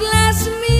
last me